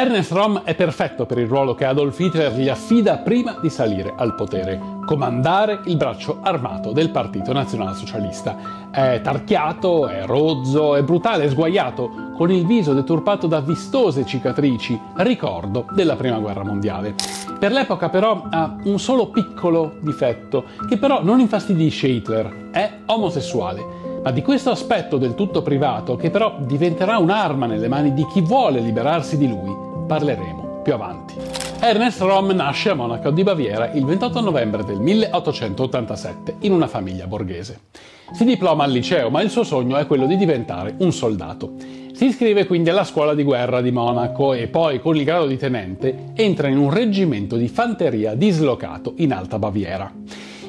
Ernest Röhm è perfetto per il ruolo che Adolf Hitler gli affida prima di salire al potere, comandare il braccio armato del Partito Nazionalsocialista. È tarchiato, è rozzo, è brutale, è sguaiato, con il viso deturpato da vistose cicatrici, ricordo della Prima Guerra Mondiale. Per l'epoca però ha un solo piccolo difetto, che però non infastidisce Hitler, è omosessuale ma di questo aspetto del tutto privato, che però diventerà un'arma nelle mani di chi vuole liberarsi di lui, parleremo più avanti. Ernest Röhm nasce a Monaco di Baviera il 28 novembre del 1887 in una famiglia borghese. Si diploma al liceo, ma il suo sogno è quello di diventare un soldato. Si iscrive quindi alla scuola di guerra di Monaco e poi, con il grado di tenente, entra in un reggimento di fanteria dislocato in Alta Baviera.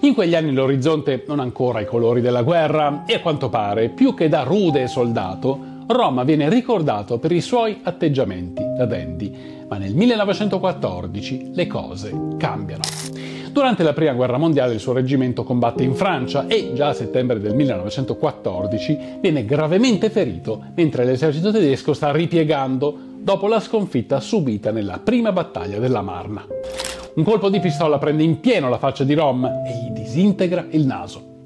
In quegli anni l'orizzonte non ha ancora i colori della guerra e a quanto pare, più che da rude soldato, Roma viene ricordato per i suoi atteggiamenti da dandy, ma nel 1914 le cose cambiano. Durante la Prima Guerra Mondiale il suo reggimento combatte in Francia e già a settembre del 1914 viene gravemente ferito mentre l'esercito tedesco sta ripiegando dopo la sconfitta subita nella prima battaglia della Marna. Un colpo di pistola prende in pieno la faccia di Rom e gli disintegra il naso.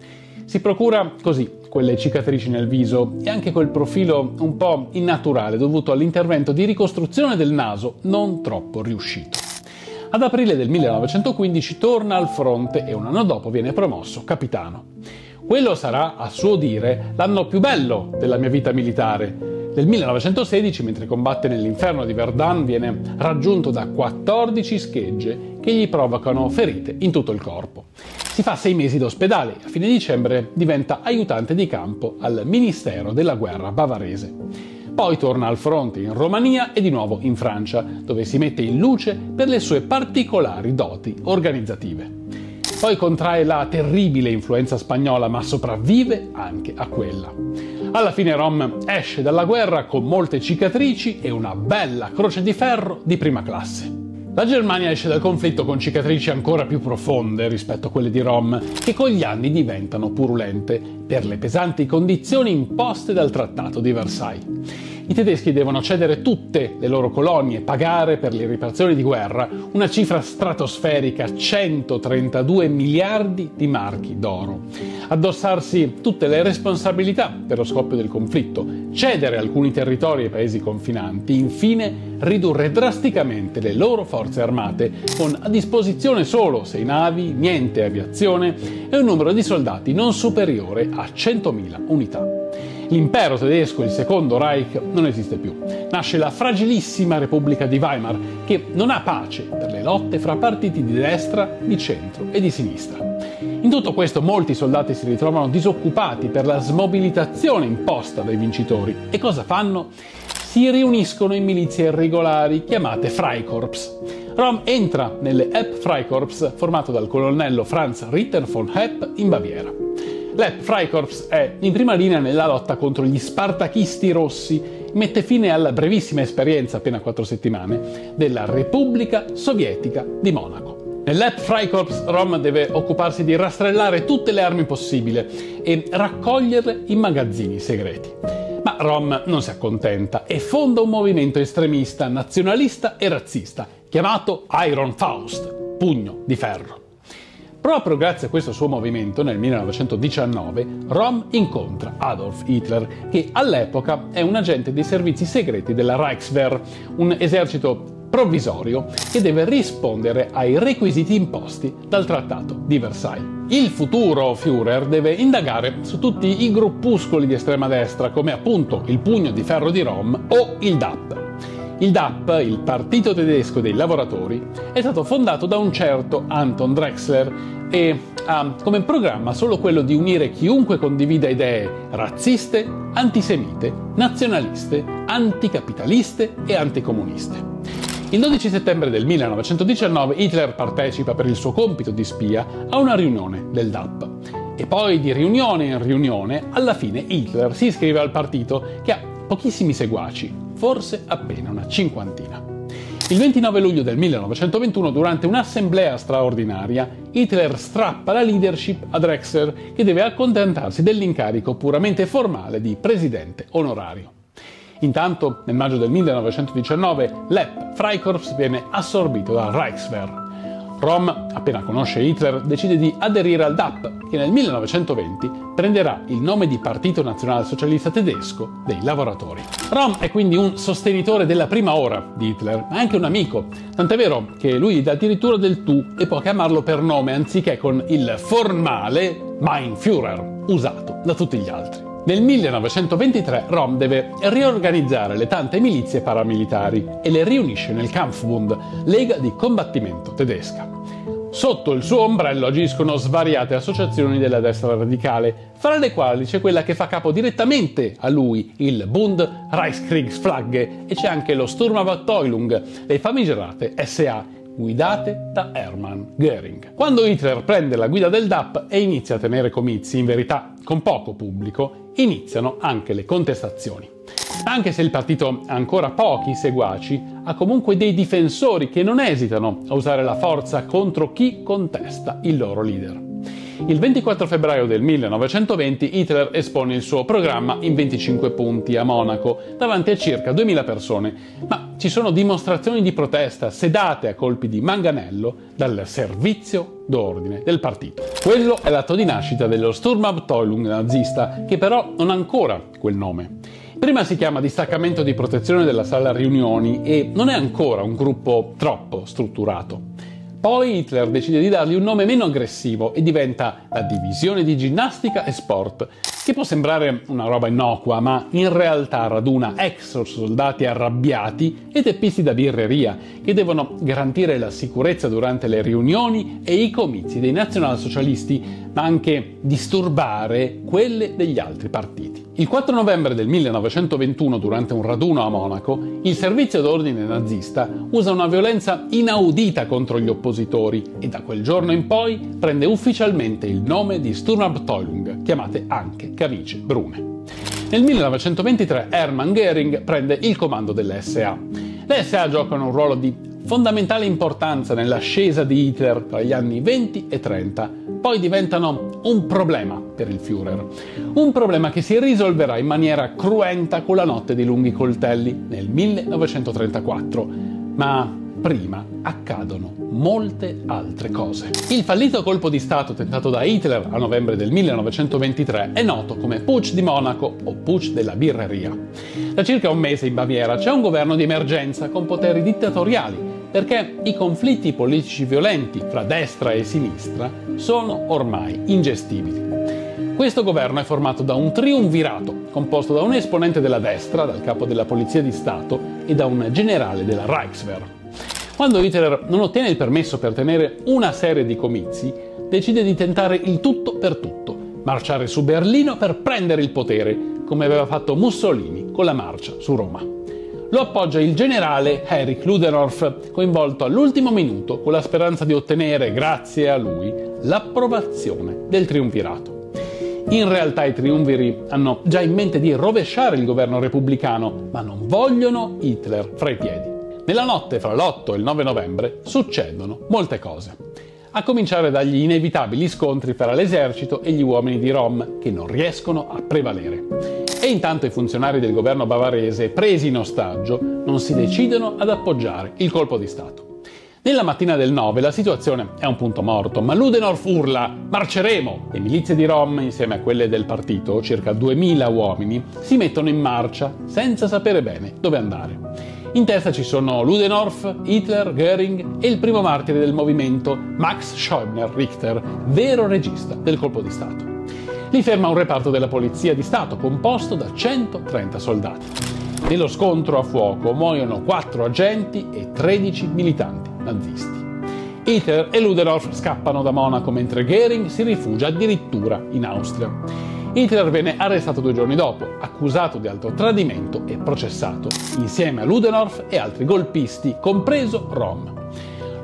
Si procura così quelle cicatrici nel viso e anche quel profilo un po' innaturale dovuto all'intervento di ricostruzione del naso non troppo riuscito. Ad aprile del 1915 torna al fronte e un anno dopo viene promosso capitano. Quello sarà, a suo dire, l'anno più bello della mia vita militare, nel 1916, mentre combatte nell'inferno di Verdun, viene raggiunto da 14 schegge che gli provocano ferite in tutto il corpo. Si fa sei mesi d'ospedale e a fine dicembre diventa aiutante di campo al Ministero della Guerra bavarese. Poi torna al fronte in Romania e di nuovo in Francia, dove si mette in luce per le sue particolari doti organizzative. Poi contrae la terribile influenza spagnola, ma sopravvive anche a quella. Alla fine Rom esce dalla guerra con molte cicatrici e una bella croce di ferro di prima classe. La Germania esce dal conflitto con cicatrici ancora più profonde rispetto a quelle di Rom, che con gli anni diventano purulente per le pesanti condizioni imposte dal Trattato di Versailles. I tedeschi devono cedere tutte le loro colonie, pagare per le riparazioni di guerra una cifra stratosferica, 132 miliardi di marchi d'oro, addossarsi tutte le responsabilità per lo scoppio del conflitto, cedere alcuni territori ai paesi confinanti, infine ridurre drasticamente le loro forze armate con a disposizione solo sei navi, niente aviazione e un numero di soldati non superiore a 100.000 unità. L'impero tedesco, il secondo Reich, non esiste più. Nasce la fragilissima Repubblica di Weimar, che non ha pace per le lotte fra partiti di destra, di centro e di sinistra. In tutto questo molti soldati si ritrovano disoccupati per la smobilitazione imposta dai vincitori. E cosa fanno? Si riuniscono in milizie irregolari chiamate Freikorps. Rom entra nelle Epp Freikorps formato dal colonnello Franz Ritter von Hepp in Baviera. L'Ep Freikorps è in prima linea nella lotta contro gli spartachisti rossi, mette fine alla brevissima esperienza, appena quattro settimane, della Repubblica Sovietica di Monaco. Nell'Ep Freikorps Rom deve occuparsi di rastrellare tutte le armi possibili e raccoglierle in magazzini segreti. Ma Rom non si accontenta e fonda un movimento estremista, nazionalista e razzista, chiamato Iron Faust, pugno di ferro. Proprio grazie a questo suo movimento, nel 1919, Rom incontra Adolf Hitler, che all'epoca è un agente dei servizi segreti della Reichswehr, un esercito provvisorio che deve rispondere ai requisiti imposti dal Trattato di Versailles. Il futuro Führer deve indagare su tutti i gruppuscoli di estrema destra, come appunto il Pugno di Ferro di Rom o il DAP. Il DAP, il Partito tedesco dei lavoratori, è stato fondato da un certo Anton Drexler e ha come programma solo quello di unire chiunque condivida idee razziste, antisemite, nazionaliste, anticapitaliste e anticomuniste. Il 12 settembre del 1919 Hitler partecipa per il suo compito di spia a una riunione del DAP. E poi di riunione in riunione, alla fine Hitler si iscrive al partito che ha pochissimi seguaci, forse appena una cinquantina. Il 29 luglio del 1921, durante un'assemblea straordinaria, Hitler strappa la leadership a Drexler, che deve accontentarsi dell'incarico puramente formale di presidente onorario. Intanto, nel maggio del 1919, l'EP Freikorps viene assorbito dal Reichswehr. Rom, appena conosce Hitler, decide di aderire al DAP, che nel 1920 prenderà il nome di Partito Nazionalsocialista Tedesco dei Lavoratori. Rom è quindi un sostenitore della prima ora di Hitler, ma anche un amico, tant'è vero che lui dà addirittura del tu e può chiamarlo per nome anziché con il formale Mein Führer, usato da tutti gli altri. Nel 1923 Rom deve riorganizzare le tante milizie paramilitari e le riunisce nel Kampfbund, lega di combattimento tedesca. Sotto il suo ombrello agiscono svariate associazioni della destra radicale, fra le quali c'è quella che fa capo direttamente a lui, il Bund Reichskriegsflagge, e c'è anche lo Sturmabteilung, le famigerate SA, guidate da Hermann Göring. Quando Hitler prende la guida del DAP e inizia a tenere comizi, in verità con poco pubblico, iniziano anche le contestazioni. Anche se il partito ha ancora pochi seguaci, ha comunque dei difensori che non esitano a usare la forza contro chi contesta il loro leader. Il 24 febbraio del 1920 Hitler espone il suo programma in 25 punti a Monaco davanti a circa 2000 persone, ma ci sono dimostrazioni di protesta sedate a colpi di manganello dal servizio d'ordine del partito. Quello è l'atto di nascita dello Sturmabteilung nazista, che però non ha ancora quel nome. Prima si chiama distaccamento di protezione della sala riunioni e non è ancora un gruppo troppo strutturato. Poi Hitler decide di dargli un nome meno aggressivo e diventa la divisione di ginnastica e sport, che può sembrare una roba innocua, ma in realtà raduna ex soldati arrabbiati e teppisti da birreria, che devono garantire la sicurezza durante le riunioni e i comizi dei nazionalsocialisti, ma anche disturbare quelle degli altri partiti. Il 4 novembre del 1921, durante un raduno a Monaco, il servizio d'ordine nazista usa una violenza inaudita contro gli oppositori e da quel giorno in poi prende ufficialmente il nome di Sturmabteilung, chiamate anche camicie brune. Nel 1923 Hermann Göring prende il comando dell'SA. SA giocano un ruolo di fondamentale importanza nell'ascesa di Hitler tra gli anni 20 e 30 poi diventano un problema per il Führer. Un problema che si risolverà in maniera cruenta con la notte dei lunghi coltelli nel 1934. Ma prima accadono molte altre cose. Il fallito colpo di Stato tentato da Hitler a novembre del 1923 è noto come Putsch di Monaco o Putsch della birreria. Da circa un mese in Baviera c'è un governo di emergenza con poteri dittatoriali perché i conflitti politici violenti fra destra e sinistra sono ormai ingestibili. Questo governo è formato da un triumvirato, composto da un esponente della destra, dal capo della Polizia di Stato, e da un generale della Reichswehr. Quando Hitler non ottiene il permesso per tenere una serie di comizi, decide di tentare il tutto per tutto, marciare su Berlino per prendere il potere, come aveva fatto Mussolini con la marcia su Roma lo appoggia il generale Erich Ludendorff, coinvolto all'ultimo minuto con la speranza di ottenere, grazie a lui, l'approvazione del triumvirato. In realtà i triumviri hanno già in mente di rovesciare il governo repubblicano, ma non vogliono Hitler fra i piedi. Nella notte fra l'8 e il 9 novembre succedono molte cose a cominciare dagli inevitabili scontri fra l'esercito e gli uomini di Rom che non riescono a prevalere. E intanto i funzionari del governo bavarese, presi in ostaggio, non si decidono ad appoggiare il colpo di Stato. Nella mattina del 9 la situazione è un punto morto, ma Ludendorff urla marceremo! Le milizie di Rom, insieme a quelle del partito, circa 2000 uomini, si mettono in marcia senza sapere bene dove andare. In testa ci sono Ludendorff, Hitler, Göring e il primo martire del movimento, Max Schäubner Richter, vero regista del colpo di Stato. Li ferma un reparto della Polizia di Stato composto da 130 soldati. Nello scontro a fuoco muoiono 4 agenti e 13 militanti nazisti. Hitler e Ludendorff scappano da Monaco mentre Göring si rifugia addirittura in Austria. Hitler venne arrestato due giorni dopo, accusato di alto tradimento e processato, insieme a Ludendorff e altri golpisti, compreso Rom.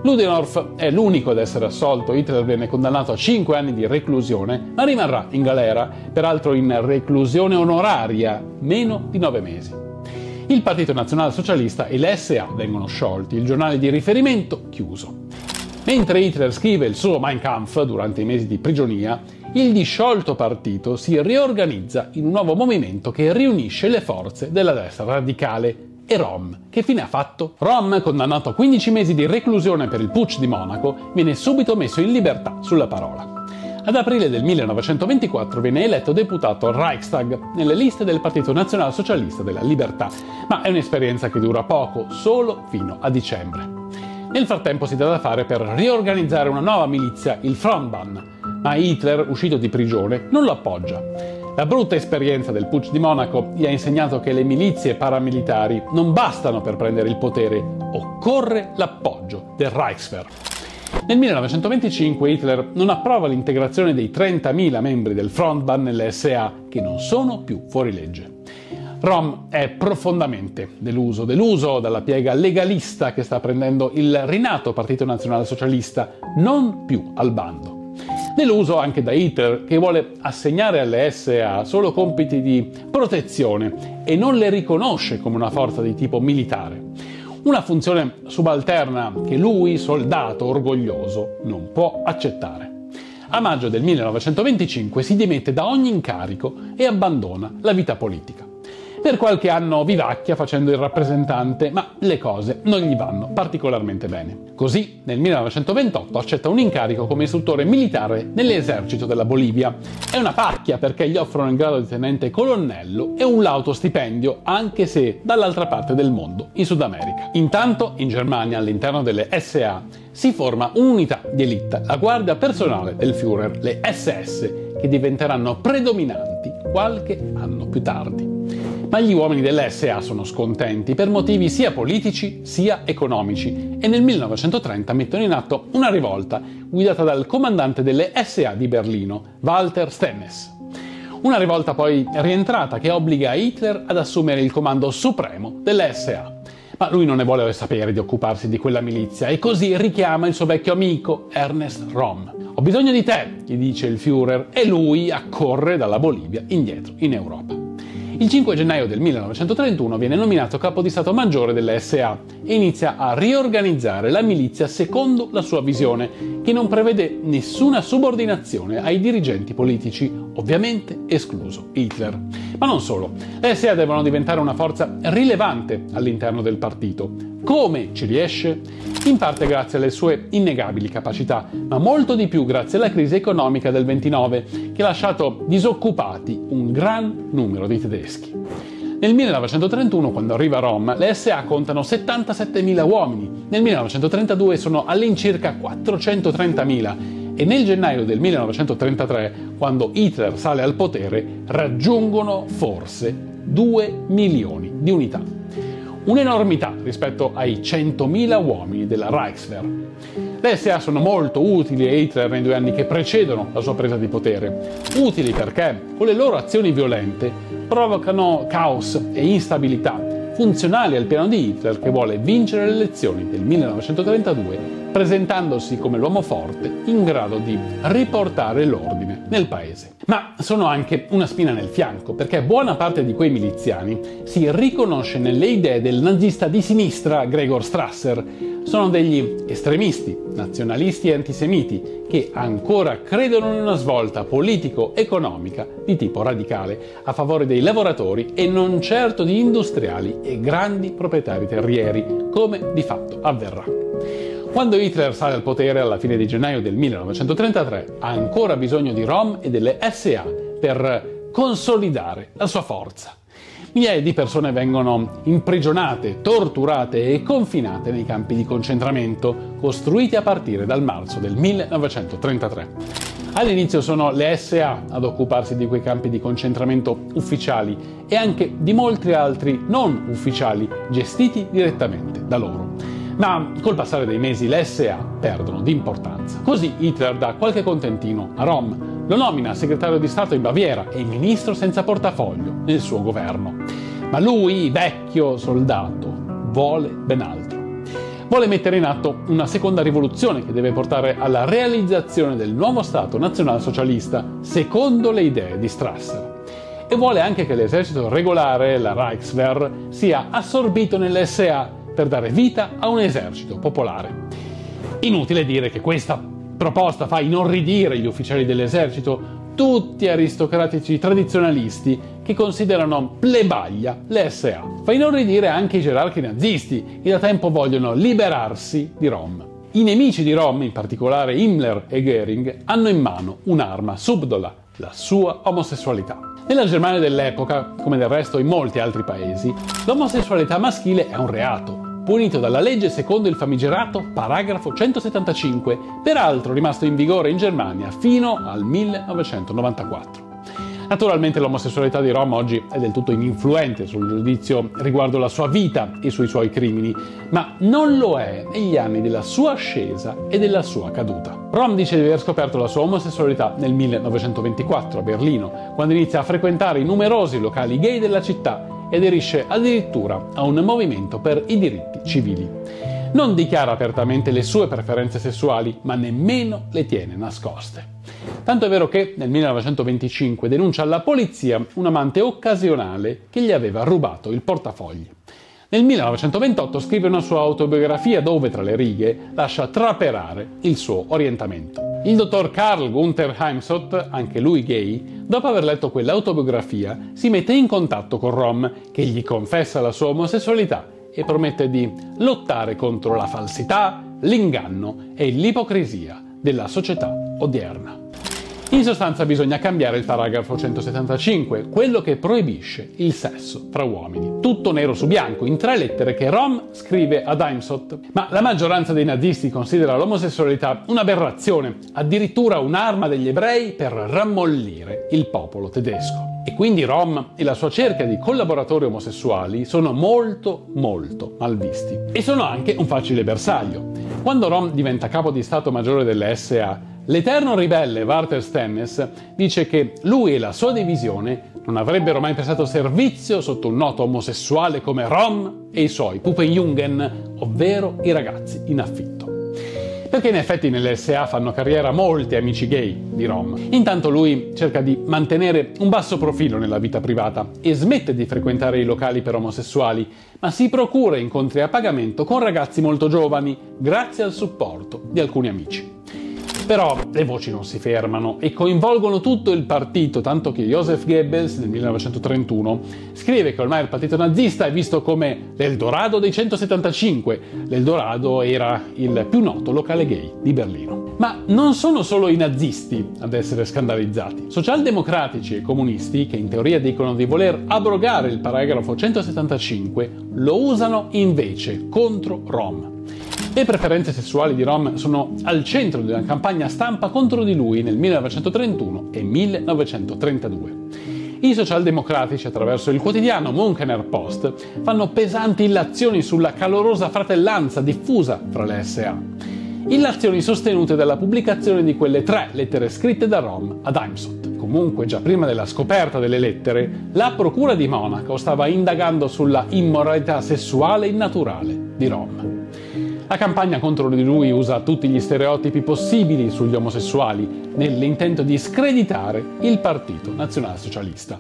Ludendorff è l'unico ad essere assolto, Hitler venne condannato a 5 anni di reclusione, ma rimarrà in galera, peraltro in reclusione onoraria, meno di 9 mesi. Il Partito Nazionalsocialista e l'SA vengono sciolti, il giornale di riferimento chiuso. Mentre Hitler scrive il suo Mein Kampf durante i mesi di prigionia, il disciolto partito si riorganizza in un nuovo movimento che riunisce le forze della destra radicale e Rom. Che fine ha fatto? Rom, condannato a 15 mesi di reclusione per il putsch di Monaco, viene subito messo in libertà sulla parola. Ad aprile del 1924 viene eletto deputato al Reichstag nelle liste del Partito Nazionalsocialista della Libertà, ma è un'esperienza che dura poco, solo fino a dicembre. Nel frattempo si dà da fare per riorganizzare una nuova milizia, il Frontbahn, ma Hitler, uscito di prigione, non lo appoggia. La brutta esperienza del Putsch di Monaco gli ha insegnato che le milizie paramilitari non bastano per prendere il potere, occorre l'appoggio del Reichswehr. Nel 1925 Hitler non approva l'integrazione dei 30.000 membri del Frontbahn nelle SA che non sono più fuori legge. Rom è profondamente deluso, deluso dalla piega legalista che sta prendendo il rinato Partito Nazionale Socialista, non più al bando. Deluso anche da Hitler, che vuole assegnare alle SA solo compiti di protezione e non le riconosce come una forza di tipo militare. Una funzione subalterna che lui, soldato orgoglioso, non può accettare. A maggio del 1925 si dimette da ogni incarico e abbandona la vita politica. Per qualche anno vivacchia facendo il rappresentante, ma le cose non gli vanno particolarmente bene. Così, nel 1928 accetta un incarico come istruttore militare nell'esercito della Bolivia. È una pacchia perché gli offrono il grado di tenente colonnello e un lauto stipendio, anche se dall'altra parte del mondo, in Sud America. Intanto, in Germania, all'interno delle SA, si forma un'unità di elite, la guardia personale del Führer, le SS, che diventeranno predominanti qualche anno più tardi ma gli uomini dell'SA sono scontenti per motivi sia politici sia economici e nel 1930 mettono in atto una rivolta guidata dal comandante delle SA di Berlino, Walter Stennes. Una rivolta poi rientrata che obbliga Hitler ad assumere il comando supremo dell'SA. Ma lui non ne vuole sapere di occuparsi di quella milizia e così richiama il suo vecchio amico Ernest Rom. Ho bisogno di te, gli dice il Führer, e lui accorre dalla Bolivia indietro in Europa. Il 5 gennaio del 1931 viene nominato capo di Stato Maggiore dell'SA e inizia a riorganizzare la milizia secondo la sua visione, che non prevede nessuna subordinazione ai dirigenti politici, ovviamente escluso Hitler. Ma non solo, le SA devono diventare una forza rilevante all'interno del partito. Come ci riesce? In parte grazie alle sue innegabili capacità, ma molto di più grazie alla crisi economica del 29, che ha lasciato disoccupati un gran numero di tedeschi. Nel 1931, quando arriva a Roma, le SA contano 77.000 uomini, nel 1932 sono all'incirca 430.000 e nel gennaio del 1933, quando Hitler sale al potere, raggiungono forse 2 milioni di unità un'enormità rispetto ai 100.000 uomini della Reichswehr. Le SA sono molto utili a Hitler nei due anni che precedono la sua presa di potere. Utili perché con le loro azioni violente provocano caos e instabilità, funzionali al piano di Hitler che vuole vincere le elezioni del 1932 presentandosi come l'uomo forte in grado di riportare l'ordine nel paese. Ma sono anche una spina nel fianco, perché buona parte di quei miliziani si riconosce nelle idee del nazista di sinistra Gregor Strasser. Sono degli estremisti, nazionalisti e antisemiti che ancora credono in una svolta politico-economica di tipo radicale a favore dei lavoratori e non certo di industriali e grandi proprietari terrieri, come di fatto avverrà. Quando Hitler sale al potere alla fine di gennaio del 1933 ha ancora bisogno di Rom e delle SA per consolidare la sua forza. Migliaia di persone vengono imprigionate, torturate e confinate nei campi di concentramento costruiti a partire dal marzo del 1933. All'inizio sono le SA ad occuparsi di quei campi di concentramento ufficiali e anche di molti altri non ufficiali gestiti direttamente da loro ma col passare dei mesi le SA perdono di importanza. Così Hitler dà qualche contentino a Rom, lo nomina segretario di Stato in Baviera e ministro senza portafoglio nel suo governo. Ma lui, vecchio soldato, vuole ben altro. Vuole mettere in atto una seconda rivoluzione che deve portare alla realizzazione del nuovo Stato nazionalsocialista secondo le idee di Strasser e vuole anche che l'esercito regolare, la Reichswehr, sia assorbito nell'SA per dare vita a un esercito popolare. Inutile dire che questa proposta fa inorridire gli ufficiali dell'esercito, tutti aristocratici tradizionalisti che considerano plebaglia le SA. Fa inorridire anche i gerarchi nazisti, che da tempo vogliono liberarsi di Rom. I nemici di Rom, in particolare Himmler e Goering, hanno in mano un'arma subdola, la sua omosessualità. Nella Germania dell'epoca, come del resto in molti altri paesi, l'omosessualità maschile è un reato, punito dalla legge secondo il famigerato paragrafo 175, peraltro rimasto in vigore in Germania fino al 1994. Naturalmente l'omosessualità di Rom oggi è del tutto ininfluente sul giudizio riguardo la sua vita e sui suoi crimini, ma non lo è negli anni della sua ascesa e della sua caduta. Rom dice di aver scoperto la sua omosessualità nel 1924 a Berlino, quando inizia a frequentare i numerosi locali gay della città e aderisce addirittura a un movimento per i diritti civili. Non dichiara apertamente le sue preferenze sessuali, ma nemmeno le tiene nascoste. Tanto è vero che nel 1925 denuncia alla polizia un amante occasionale che gli aveva rubato il portafogli. Nel 1928 scrive una sua autobiografia dove, tra le righe, lascia traperare il suo orientamento. Il dottor Carl Gunther Heimsott, anche lui gay, dopo aver letto quell'autobiografia, si mette in contatto con Rom, che gli confessa la sua omosessualità e promette di lottare contro la falsità, l'inganno e l'ipocrisia della società odierna. In sostanza bisogna cambiare il paragrafo 175, quello che proibisce il sesso tra uomini. Tutto nero su bianco, in tre lettere che Rom scrive ad Heimsott. Ma la maggioranza dei nazisti considera l'omosessualità un'aberrazione, addirittura un'arma degli ebrei per rammollire il popolo tedesco. E quindi Rom e la sua cerchia di collaboratori omosessuali sono molto molto malvisti. E sono anche un facile bersaglio. Quando Rom diventa capo di Stato Maggiore delle SA, L'eterno ribelle Walter Stennes dice che lui e la sua divisione non avrebbero mai prestato servizio sotto un noto omosessuale come Rom e i suoi Pupenjungen, ovvero i ragazzi in affitto. Perché in effetti nelle SA fanno carriera molti amici gay di Rom. Intanto lui cerca di mantenere un basso profilo nella vita privata e smette di frequentare i locali per omosessuali, ma si procura incontri a pagamento con ragazzi molto giovani grazie al supporto di alcuni amici. Però le voci non si fermano e coinvolgono tutto il partito, tanto che Joseph Goebbels nel 1931 scrive che ormai il partito nazista è visto come l'Eldorado dei 175. L'Eldorado era il più noto locale gay di Berlino. Ma non sono solo i nazisti ad essere scandalizzati. Socialdemocratici e comunisti, che in teoria dicono di voler abrogare il paragrafo 175, lo usano invece contro Rom. Le preferenze sessuali di Rom sono al centro di una campagna stampa contro di lui nel 1931 e 1932. I socialdemocratici, attraverso il quotidiano Munkener Post, fanno pesanti illazioni sulla calorosa fratellanza diffusa fra le SA. Illazioni sostenute dalla pubblicazione di quelle tre lettere scritte da Rom ad Heimsott. Comunque, già prima della scoperta delle lettere, la Procura di Monaco stava indagando sulla immoralità sessuale innaturale di Rom. La campagna contro di lui usa tutti gli stereotipi possibili sugli omosessuali nell'intento di screditare il Partito Nazionalsocialista.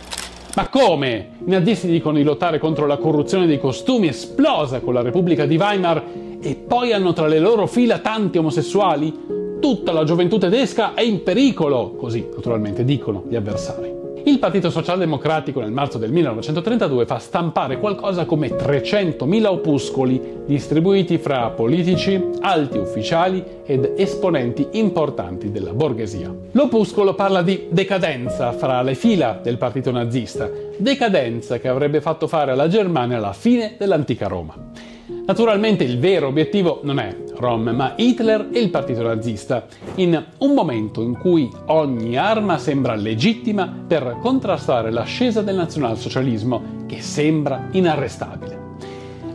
Ma come? I nazisti dicono di lottare contro la corruzione dei costumi esplosa con la Repubblica di Weimar e poi hanno tra le loro fila tanti omosessuali? Tutta la gioventù tedesca è in pericolo, così naturalmente dicono gli avversari. Il Partito Socialdemocratico nel marzo del 1932 fa stampare qualcosa come 300.000 opuscoli distribuiti fra politici, alti ufficiali ed esponenti importanti della borghesia. L'opuscolo parla di decadenza fra le fila del partito nazista, decadenza che avrebbe fatto fare alla Germania la fine dell'antica Roma. Naturalmente il vero obiettivo non è Rom, ma Hitler e il partito nazista, in un momento in cui ogni arma sembra legittima per contrastare l'ascesa del nazionalsocialismo che sembra inarrestabile.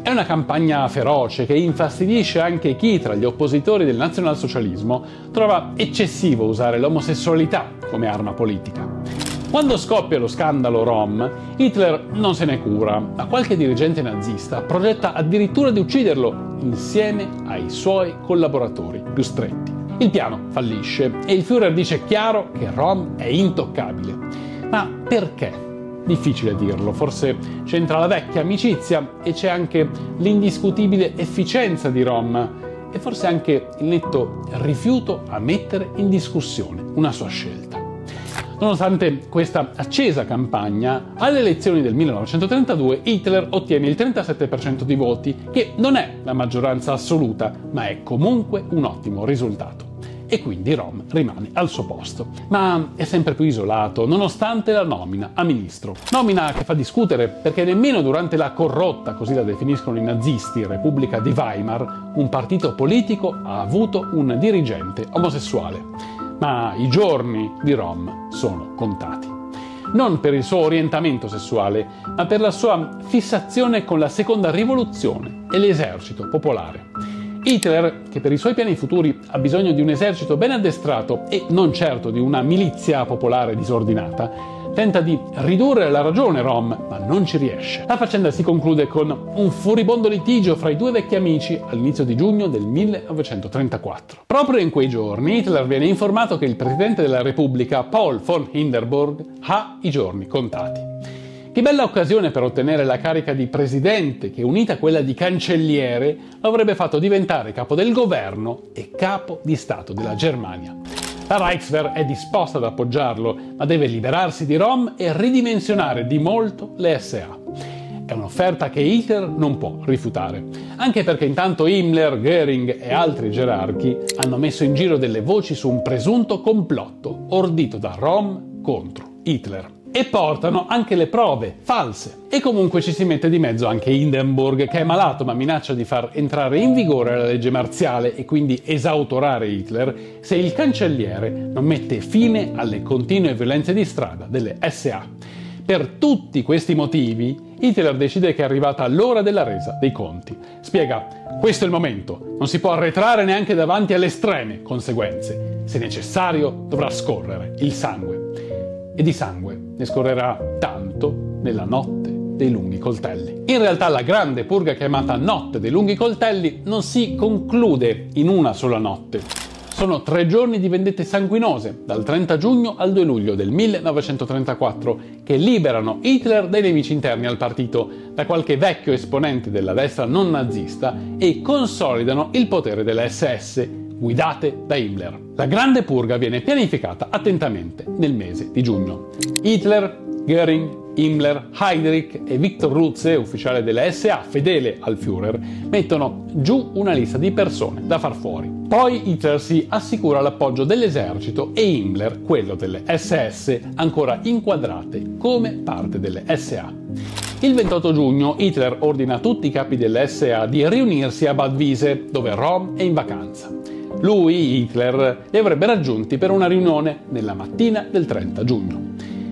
È una campagna feroce che infastidisce anche chi tra gli oppositori del nazionalsocialismo trova eccessivo usare l'omosessualità come arma politica. Quando scoppia lo scandalo Rom, Hitler non se ne cura, ma qualche dirigente nazista progetta addirittura di ucciderlo insieme ai suoi collaboratori più stretti. Il piano fallisce e il Führer dice chiaro che Rom è intoccabile. Ma perché? Difficile dirlo, forse c'entra la vecchia amicizia e c'è anche l'indiscutibile efficienza di Rom e forse anche il netto rifiuto a mettere in discussione una sua scelta. Nonostante questa accesa campagna, alle elezioni del 1932 Hitler ottiene il 37% di voti, che non è la maggioranza assoluta, ma è comunque un ottimo risultato e quindi Rom rimane al suo posto. Ma è sempre più isolato, nonostante la nomina a ministro. Nomina che fa discutere perché nemmeno durante la corrotta, così la definiscono i nazisti, Repubblica di Weimar, un partito politico ha avuto un dirigente omosessuale. Ma i giorni di Rom sono contati non per il suo orientamento sessuale, ma per la sua fissazione con la seconda rivoluzione e l'esercito popolare. Hitler, che per i suoi piani futuri ha bisogno di un esercito ben addestrato e non certo di una milizia popolare disordinata, tenta di ridurre la ragione Rom, ma non ci riesce. La faccenda si conclude con un furibondo litigio fra i due vecchi amici all'inizio di giugno del 1934. Proprio in quei giorni Hitler viene informato che il presidente della Repubblica, Paul von Hindenburg, ha i giorni contati. Che bella occasione per ottenere la carica di presidente che, unita a quella di cancelliere, lo avrebbe fatto diventare capo del governo e capo di Stato della Germania. La Reichswehr è disposta ad appoggiarlo, ma deve liberarsi di Rom e ridimensionare di molto le SA. È un'offerta che Hitler non può rifiutare, anche perché intanto Himmler, Goering e altri gerarchi hanno messo in giro delle voci su un presunto complotto ordito da Rom contro Hitler e portano anche le prove false. E comunque ci si mette di mezzo anche Hindenburg, che è malato ma minaccia di far entrare in vigore la legge marziale e quindi esautorare Hitler se il cancelliere non mette fine alle continue violenze di strada delle SA. Per tutti questi motivi, Hitler decide che è arrivata l'ora della resa dei conti. Spiega, questo è il momento, non si può arretrare neanche davanti alle estreme conseguenze. Se necessario, dovrà scorrere il sangue e di sangue ne scorrerà tanto nella notte dei lunghi coltelli. In realtà la grande purga chiamata Notte dei lunghi coltelli non si conclude in una sola notte. Sono tre giorni di vendette sanguinose, dal 30 giugno al 2 luglio del 1934, che liberano Hitler dai nemici interni al partito, da qualche vecchio esponente della destra non nazista e consolidano il potere delle SS, guidate da Himmler. La grande purga viene pianificata attentamente nel mese di giugno. Hitler, Göring, Himmler, Heydrich e Viktor Rutze, ufficiale delle SA fedele al Führer, mettono giù una lista di persone da far fuori. Poi Hitler si assicura l'appoggio dell'esercito e Himmler quello delle SS, ancora inquadrate come parte delle SA. Il 28 giugno Hitler ordina a tutti i capi delle SA di riunirsi a Bad Wiese, dove Rom è in vacanza. Lui, Hitler, li avrebbe raggiunti per una riunione nella mattina del 30 giugno.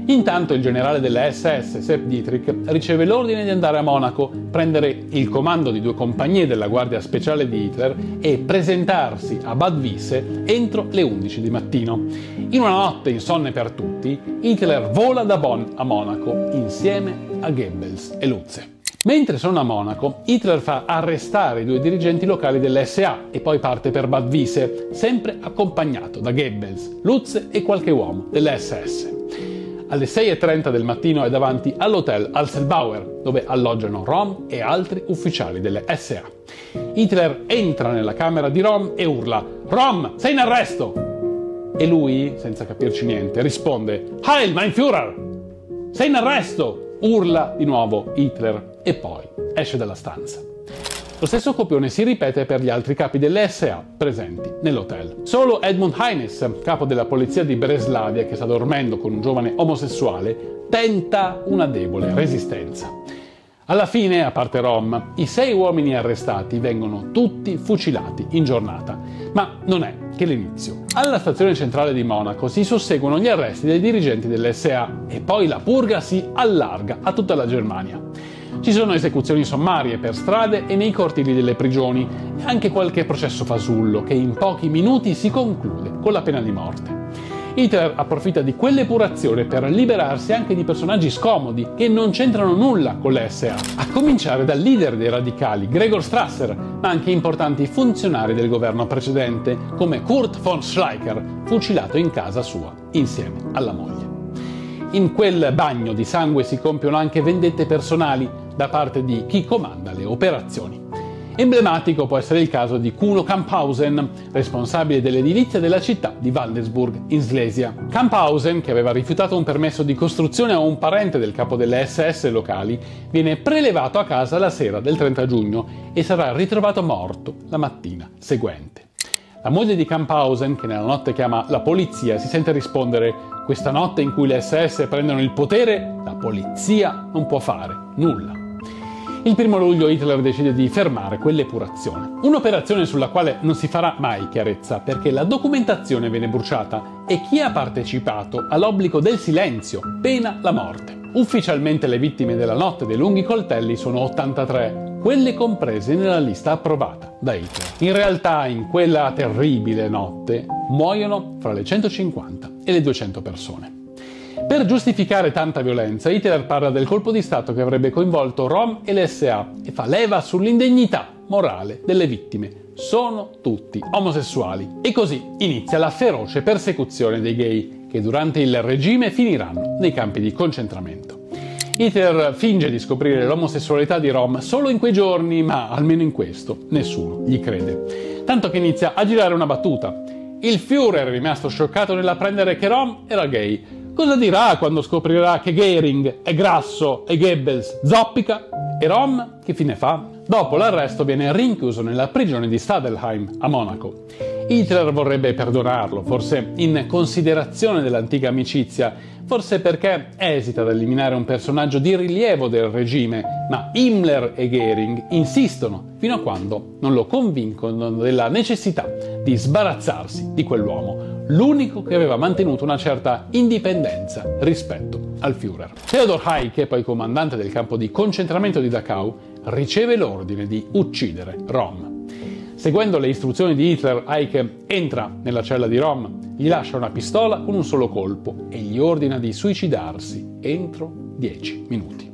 Intanto il generale della SS, Sepp Dietrich, riceve l'ordine di andare a Monaco, prendere il comando di due compagnie della Guardia Speciale di Hitler e presentarsi a Bad Wiese entro le 11 di mattino. In una notte insonne per tutti, Hitler vola da Bonn a Monaco insieme a Goebbels e Lutze. Mentre sono a Monaco, Hitler fa arrestare i due dirigenti locali dell'SA e poi parte per Bad Wiese, sempre accompagnato da Goebbels, Lutz e qualche uomo dell'SS. Alle 6.30 del mattino è davanti all'hotel Alselbauer, dove alloggiano Rom e altri ufficiali delle SA. Hitler entra nella camera di Rom e urla Rom, sei in arresto! E lui, senza capirci niente, risponde Heil, mein Führer! Sei in arresto! urla di nuovo Hitler e poi esce dalla stanza. Lo stesso copione si ripete per gli altri capi dell'SA presenti nell'hotel. Solo Edmund Heines, capo della polizia di Breslavia che sta dormendo con un giovane omosessuale, tenta una debole resistenza. Alla fine, a parte Rom, i sei uomini arrestati vengono tutti fucilati in giornata. Ma non è che l'inizio. Alla stazione centrale di Monaco si susseguono gli arresti dei dirigenti dell'SA e poi la purga si allarga a tutta la Germania. Ci sono esecuzioni sommarie per strade e nei cortili delle prigioni e anche qualche processo fasullo che in pochi minuti si conclude con la pena di morte. Hitler approfitta di quell'epurazione per liberarsi anche di personaggi scomodi che non c'entrano nulla con le SA, a cominciare dal leader dei radicali, Gregor Strasser, ma anche importanti funzionari del governo precedente, come Kurt von Schleicher, fucilato in casa sua insieme alla moglie. In quel bagno di sangue si compiono anche vendette personali da parte di chi comanda le operazioni. Emblematico può essere il caso di Kuno Kamphausen, responsabile dell'edilizia della città di Waldesburg in Slesia. Kamphausen, che aveva rifiutato un permesso di costruzione a un parente del capo delle SS locali, viene prelevato a casa la sera del 30 giugno e sarà ritrovato morto la mattina seguente. La moglie di Kamphausen, che nella notte chiama la polizia, si sente rispondere questa notte in cui le SS prendono il potere, la polizia non può fare nulla. Il primo luglio Hitler decide di fermare quell'epurazione. Un'operazione sulla quale non si farà mai chiarezza perché la documentazione viene bruciata e chi ha partecipato ha l'obbligo del silenzio, pena la morte. Ufficialmente le vittime della notte dei lunghi coltelli sono 83, quelle comprese nella lista approvata da Hitler. In realtà in quella terribile notte muoiono fra le 150 e le 200 persone. Per giustificare tanta violenza, Hitler parla del colpo di Stato che avrebbe coinvolto Rom e l'SA e fa leva sull'indegnità morale delle vittime. Sono tutti omosessuali. E così inizia la feroce persecuzione dei gay, che durante il regime finiranno nei campi di concentramento. Hitler finge di scoprire l'omosessualità di Rom solo in quei giorni, ma almeno in questo nessuno gli crede. Tanto che inizia a girare una battuta. Il Führer è rimasto scioccato nell'apprendere che Rom era gay, Cosa dirà quando scoprirà che Goering è grasso e Goebbels zoppica? E Rom che fine fa? Dopo l'arresto viene rinchiuso nella prigione di Stadelheim a Monaco. Hitler vorrebbe perdonarlo, forse in considerazione dell'antica amicizia, forse perché esita ad eliminare un personaggio di rilievo del regime, ma Himmler e Goering insistono fino a quando non lo convincono della necessità di sbarazzarsi di quell'uomo l'unico che aveva mantenuto una certa indipendenza rispetto al Führer. Theodor Heike, poi comandante del campo di concentramento di Dachau, riceve l'ordine di uccidere Rom. Seguendo le istruzioni di Hitler, Heike entra nella cella di Rom, gli lascia una pistola con un solo colpo e gli ordina di suicidarsi entro 10 minuti.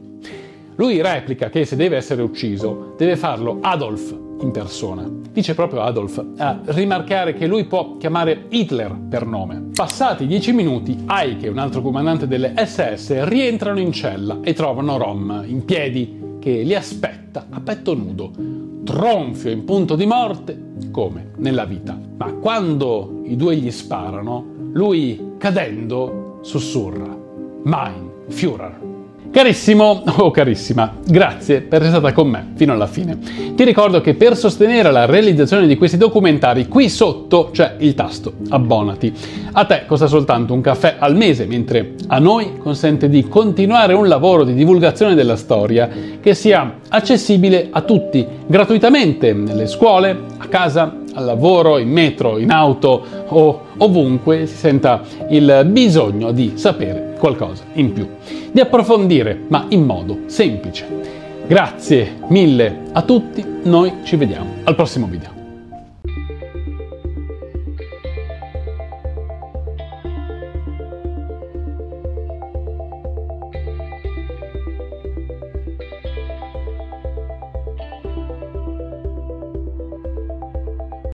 Lui replica che se deve essere ucciso, deve farlo Adolf in persona. Dice proprio Adolf a rimarcare che lui può chiamare Hitler per nome. Passati dieci minuti, Ike e un altro comandante delle SS rientrano in cella e trovano Rom in piedi che li aspetta a petto nudo, tronfio in punto di morte come nella vita. Ma quando i due gli sparano, lui cadendo sussurra Mein Führer. Carissimo o carissima, grazie per essere stata con me fino alla fine. Ti ricordo che per sostenere la realizzazione di questi documentari qui sotto c'è il tasto abbonati. A te costa soltanto un caffè al mese, mentre a noi consente di continuare un lavoro di divulgazione della storia che sia accessibile a tutti, gratuitamente, nelle scuole, a casa, al lavoro, in metro, in auto o ovunque si senta il bisogno di sapere qualcosa in più, di approfondire, ma in modo semplice. Grazie mille a tutti, noi ci vediamo al prossimo video.